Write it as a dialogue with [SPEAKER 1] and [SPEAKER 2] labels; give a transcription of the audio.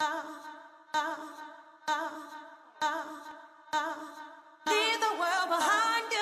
[SPEAKER 1] Leave the world behind you.